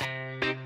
Thank you.